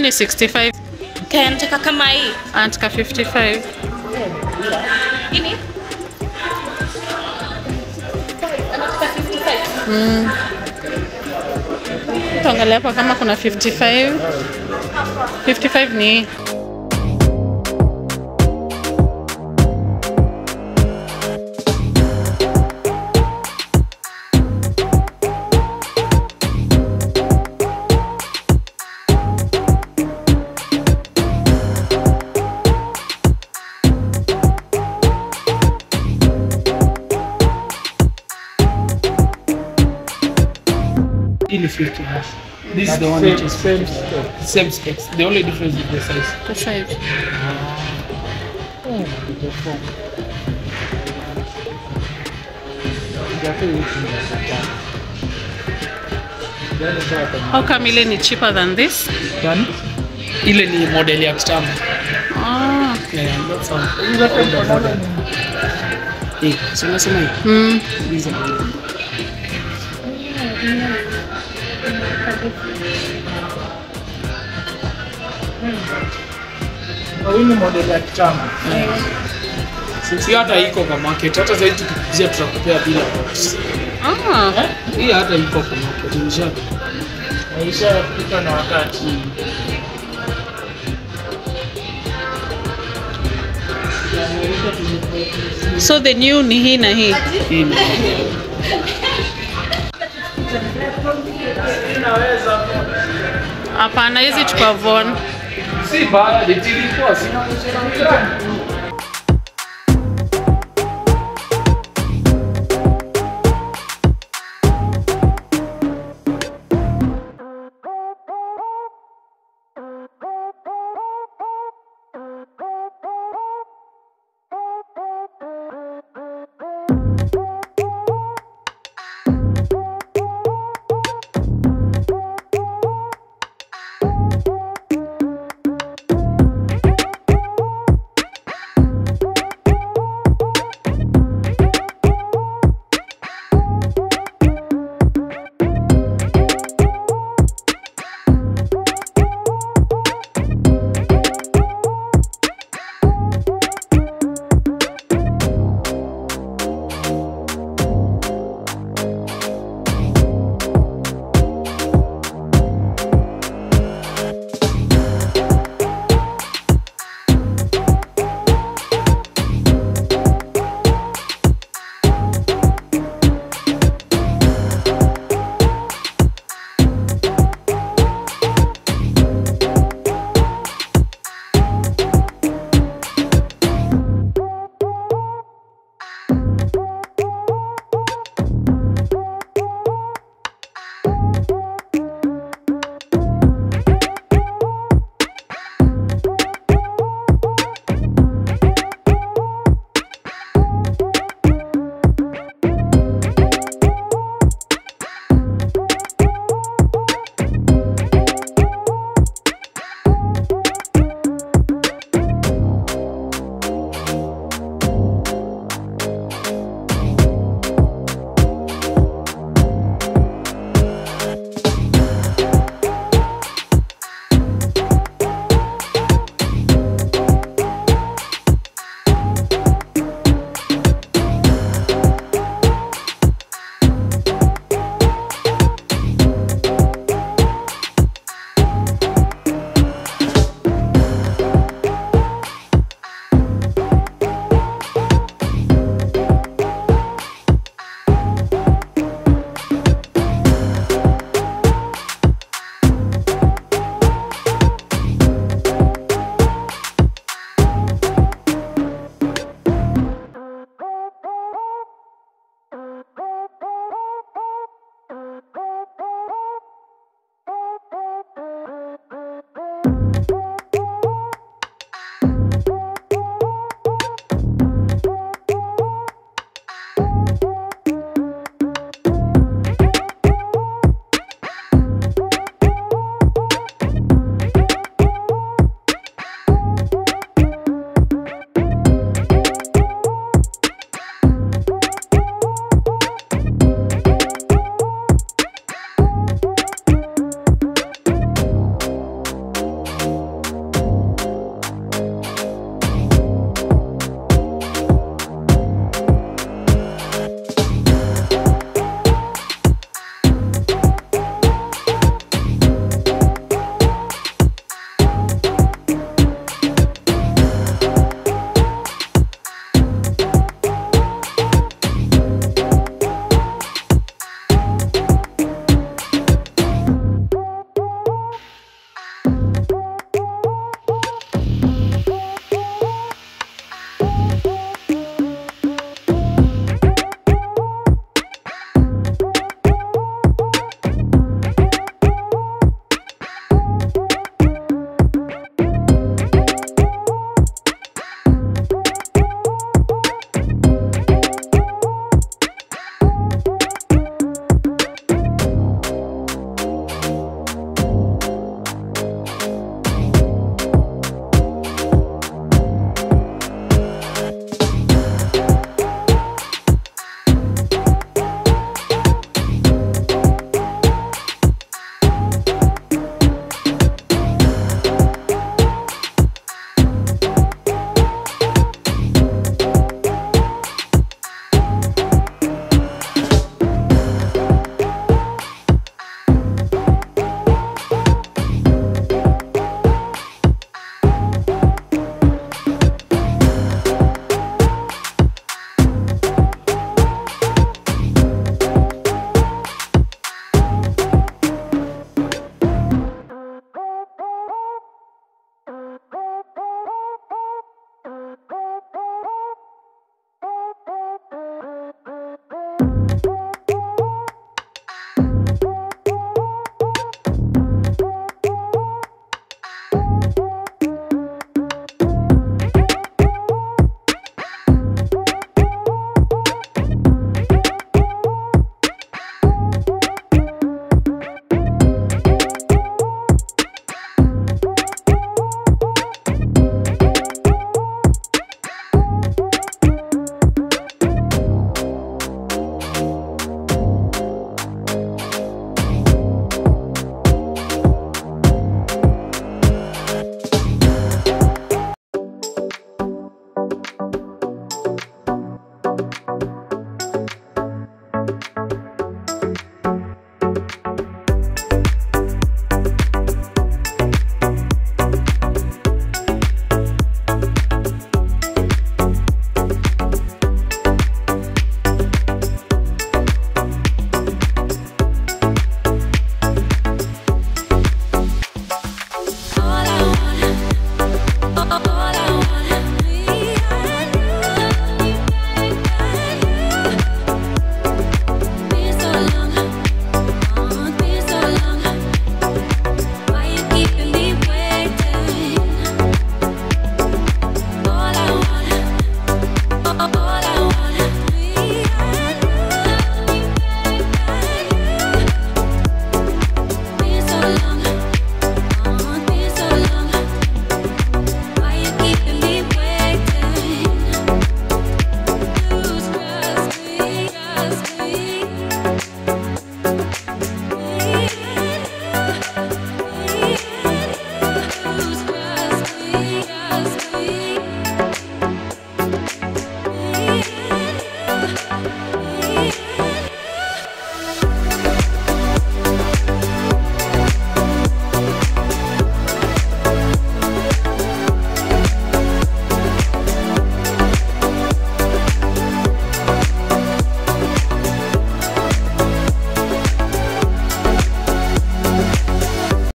Ni 65. Kaya nataka kama hii. Anataka 55. Ini? Anataka 55. Tuangalia hapa kama kuna 55. 55 ni 50 hash. This is the one which is same, same specs. The only difference is the size. 55. How come ile ni cheaper than this? Gani? Ile ni model ya kitambo. Ah. Yeah, that's how. Eh, si unasema hii? Mm. Hizo. Hii ni model ya kitambo. Sisi hata iko kwa market. Hata sasa tutakupea bila box. Ah. Hii hata iko kwa market. Maisha kupita na wakati. So the new ni hii na hii. Hapana, hizi tukavona Avon. si baya, ilikuwa sina